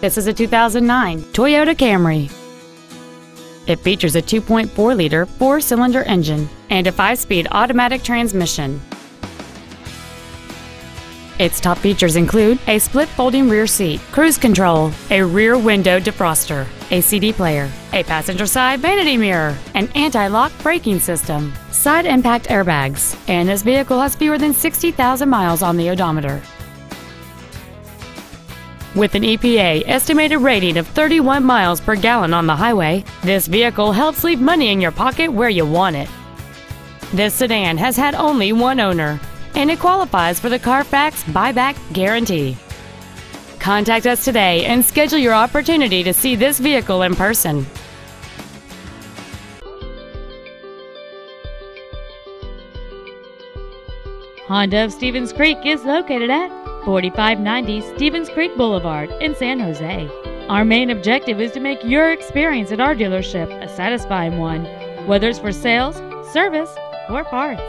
This is a 2009 Toyota Camry. It features a 2.4 liter four cylinder engine and a 5 speed automatic transmission. Its top features include a split folding rear seat, cruise control, a rear window defroster, a CD player, a passenger side vanity mirror, an anti-lock braking system, side impact airbags, and this vehicle has fewer than 60,000 miles on the odometer. With an EPA estimated rating of 31 miles per gallon on the highway, this vehicle helps leave money in your pocket where you want it. This sedan has had only one owner, and it qualifies for the Carfax buyback guarantee. Contact us today and schedule your opportunity to see this vehicle in person. Honda of Stevens Creek is located at 4590 Stevens Creek Boulevard in San Jose. Our main objective is to make your experience at our dealership a satisfying one, whether it's for sales, service, or parts.